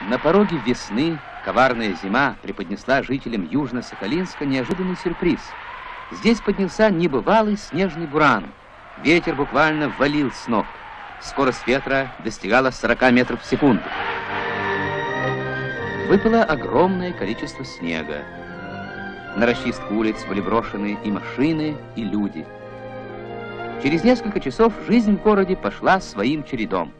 На пороге весны коварная зима преподнесла жителям Южно-Сахалинска неожиданный сюрприз. Здесь поднялся небывалый снежный буран. Ветер буквально валил с ног. Скорость ветра достигала 40 метров в секунду. Выпало огромное количество снега. На расчистку улиц были брошены и машины, и люди. Через несколько часов жизнь в городе пошла своим чередом.